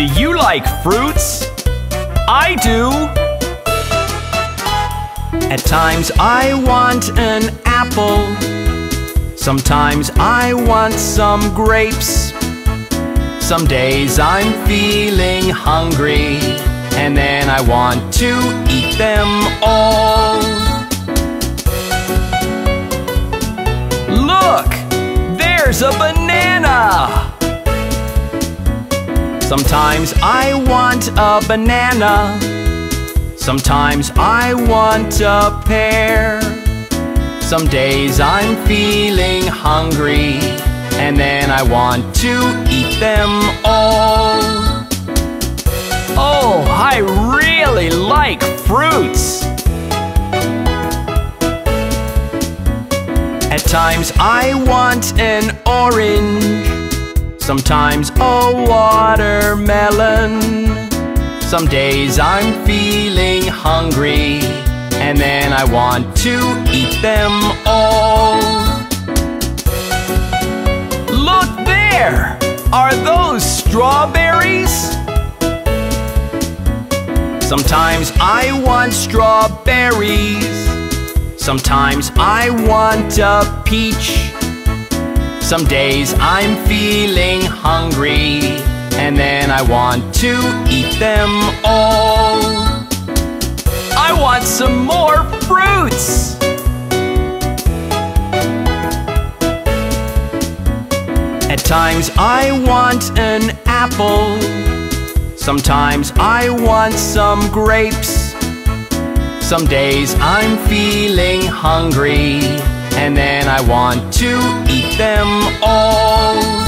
Do you like fruits? I do. At times I want an apple. Sometimes I want some grapes. Some days I'm feeling hungry. And then I want to eat them all. Look! There's a banana! Sometimes I want a banana. Sometimes I want a pear. Some days I'm feeling hungry. And then I want to eat them all. Oh, I really like fruits. At times I want an orange. Sometimes a watermelon. Some days I'm feeling hungry, and then I want to eat them all. Look there! Are those strawberries? Sometimes I want strawberries. Sometimes I want a peach. Some days I'm feeling hungry, and then I want to eat them all. I want some more fruits! At times I want an apple. Sometimes I want some grapes. Some days I'm feeling hungry and then I want to eat them all.